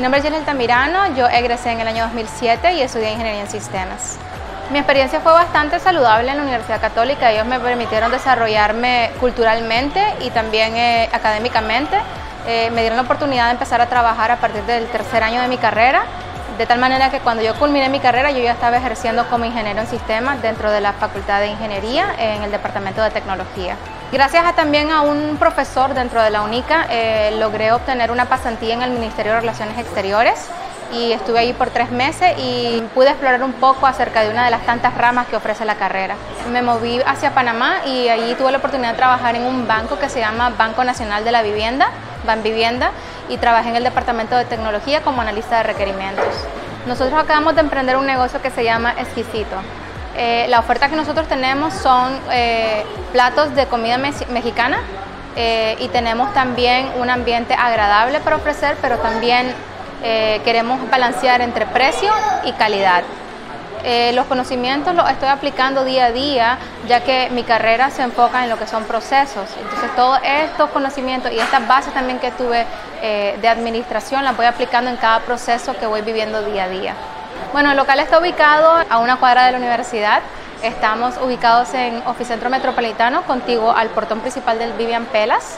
Mi nombre es Jenel Tamirano, yo egresé en el año 2007 y estudié Ingeniería en Sistemas. Mi experiencia fue bastante saludable en la Universidad Católica, ellos me permitieron desarrollarme culturalmente y también eh, académicamente. Eh, me dieron la oportunidad de empezar a trabajar a partir del tercer año de mi carrera, de tal manera que cuando yo culminé mi carrera yo ya estaba ejerciendo como ingeniero en sistemas dentro de la Facultad de Ingeniería en el Departamento de Tecnología. Gracias también a un profesor dentro de la UNICA eh, logré obtener una pasantía en el Ministerio de Relaciones Exteriores y estuve allí por tres meses y pude explorar un poco acerca de una de las tantas ramas que ofrece la carrera. Me moví hacia Panamá y allí tuve la oportunidad de trabajar en un banco que se llama Banco Nacional de la Vivienda, Banvivienda, y trabajé en el Departamento de Tecnología como analista de requerimientos. Nosotros acabamos de emprender un negocio que se llama Exquisito. Eh, la oferta que nosotros tenemos son eh, platos de comida mexicana eh, y tenemos también un ambiente agradable para ofrecer, pero también queremos balancear entre precio y calidad. Eh, los conocimientos los estoy aplicando día a día, ya que mi carrera se enfoca en lo que son procesos. Entonces, todos estos conocimientos y estas bases también que tuve eh, de administración las voy aplicando en cada proceso que voy viviendo día a día. Bueno, el local está ubicado a una cuadra de la universidad. Estamos ubicados en Oficentro Metropolitano, contiguo al portón principal del Vivian Pelas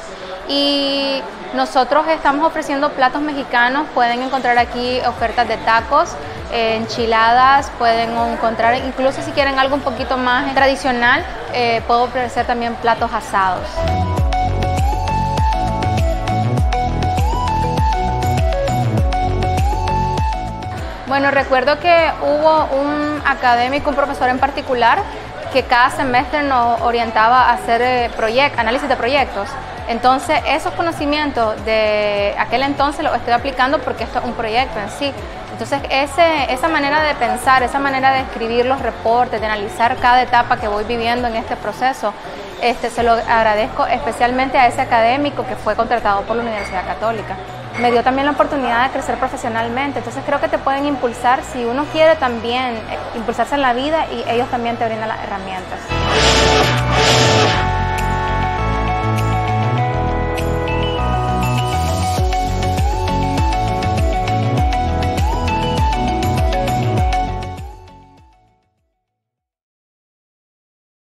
y nosotros estamos ofreciendo platos mexicanos, pueden encontrar aquí ofertas de tacos, eh, enchiladas, pueden encontrar, incluso si quieren algo un poquito más tradicional, eh, puedo ofrecer también platos asados. Bueno, recuerdo que hubo un académico, un profesor en particular, que cada semestre nos orientaba a hacer eh, análisis de proyectos. Entonces, esos conocimientos de aquel entonces los estoy aplicando porque esto es un proyecto en sí. Entonces, esa manera de pensar, esa manera de escribir los reportes, de analizar cada etapa que voy viviendo en este proceso, este, se lo agradezco especialmente a ese académico que fue contratado por la Universidad Católica. Me dio también la oportunidad de crecer profesionalmente, entonces creo que te pueden impulsar si uno quiere también eh, impulsarse en la vida y ellos también te brindan las herramientas.